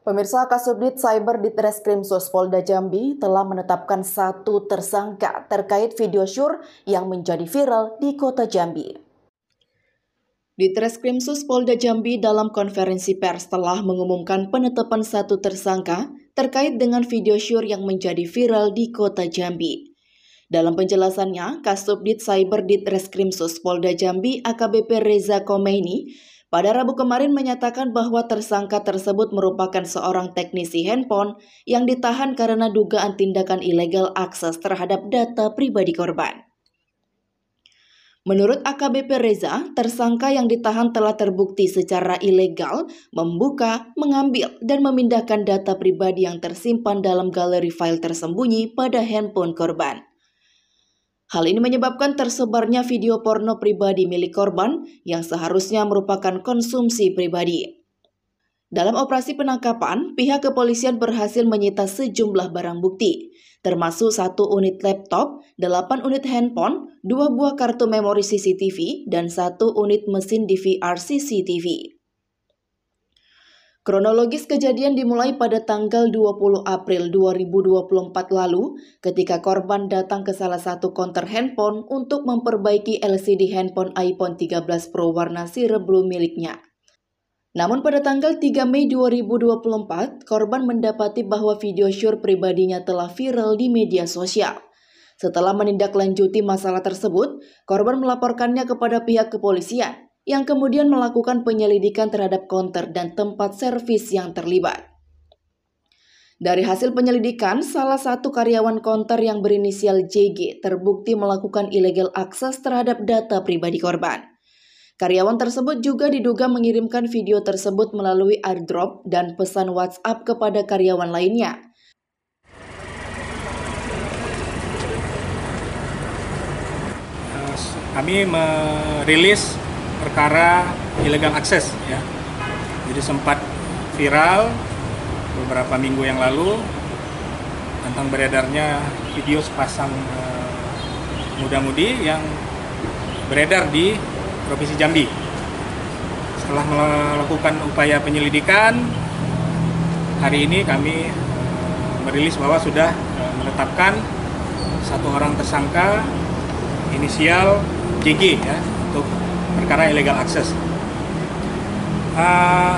Pemirsa Kasubdit Cyber Ditreskrim Polda Jambi telah menetapkan satu tersangka terkait video syur yang menjadi viral di kota Jambi. Ditreskrim Polda Jambi dalam konferensi pers telah mengumumkan penetapan satu tersangka terkait dengan video syur yang menjadi viral di kota Jambi. Dalam penjelasannya, Kasubdit Cyber Ditreskrim Polda Jambi AKBP Reza Komeini pada Rabu kemarin menyatakan bahwa tersangka tersebut merupakan seorang teknisi handphone yang ditahan karena dugaan tindakan ilegal akses terhadap data pribadi korban. Menurut AKBP Reza, tersangka yang ditahan telah terbukti secara ilegal membuka, mengambil, dan memindahkan data pribadi yang tersimpan dalam galeri file tersembunyi pada handphone korban. Hal ini menyebabkan tersebarnya video porno pribadi milik korban yang seharusnya merupakan konsumsi pribadi. Dalam operasi penangkapan, pihak kepolisian berhasil menyita sejumlah barang bukti, termasuk satu unit laptop, delapan unit handphone, dua buah kartu memori CCTV, dan satu unit mesin DVR CCTV. Kronologis kejadian dimulai pada tanggal 20 April 2024 lalu ketika korban datang ke salah satu konter handphone untuk memperbaiki LCD handphone iPhone 13 Pro warna sirip blue miliknya. Namun pada tanggal 3 Mei 2024, korban mendapati bahwa video syur pribadinya telah viral di media sosial. Setelah menindaklanjuti masalah tersebut, korban melaporkannya kepada pihak kepolisian yang kemudian melakukan penyelidikan terhadap konter dan tempat servis yang terlibat. Dari hasil penyelidikan, salah satu karyawan konter yang berinisial JG terbukti melakukan ilegal akses terhadap data pribadi korban. Karyawan tersebut juga diduga mengirimkan video tersebut melalui airdrop dan pesan WhatsApp kepada karyawan lainnya. Kami merilis perkara ilegal akses ya. Jadi sempat viral beberapa minggu yang lalu tentang beredarnya video sepasang uh, muda-mudi yang beredar di Provinsi Jambi. Setelah melakukan upaya penyelidikan, hari ini kami merilis bahwa sudah uh, menetapkan satu orang tersangka inisial JG ya untuk perkara illegal access. Uh,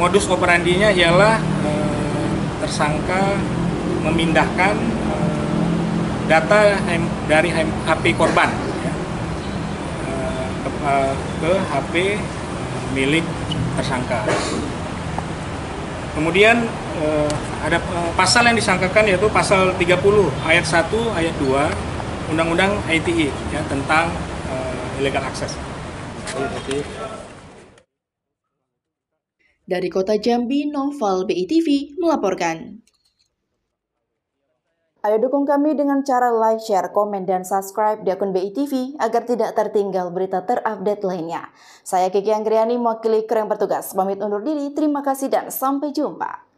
modus operandinya ialah uh, tersangka memindahkan uh, data dari HP korban ya, ke, uh, ke HP milik tersangka. Kemudian uh, ada uh, pasal yang disangkakan yaitu pasal 30 ayat 1 ayat 2 Undang-Undang ITE ya tentang uh, illegal access. Dari kota Jambi, Noval BITV melaporkan. Ayo dukung kami dengan cara like, share, komen, dan subscribe di akun BITV agar tidak tertinggal berita terupdate lainnya. Saya Kiki Anggriani, mewakili yang bertugas. Pamit undur diri, terima kasih dan sampai jumpa.